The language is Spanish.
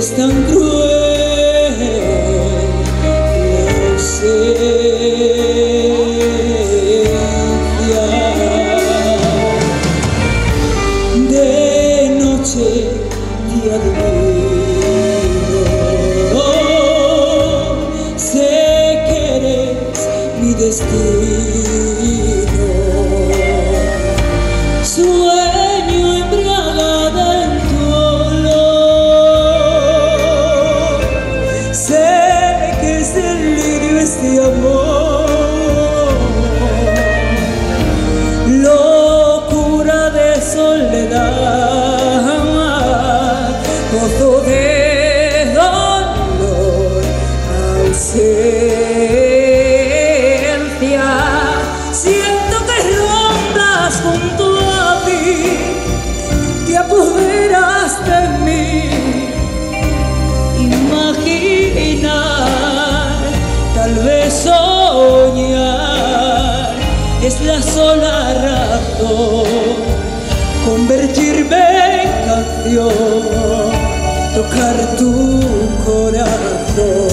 es tan cruel la ausencia. De noche te admiro, sé que eres mi destino. Delirio este amor. Locura de soledad, gozo de dolor, ausencia. La sola razón. Convertirme en canción, tocar tu corazón